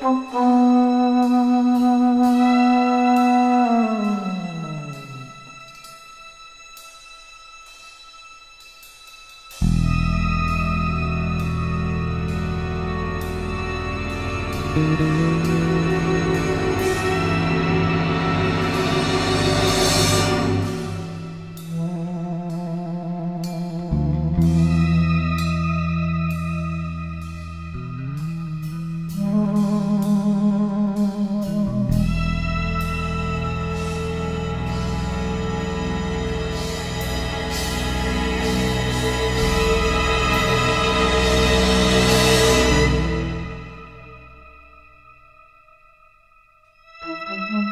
Thank you. Música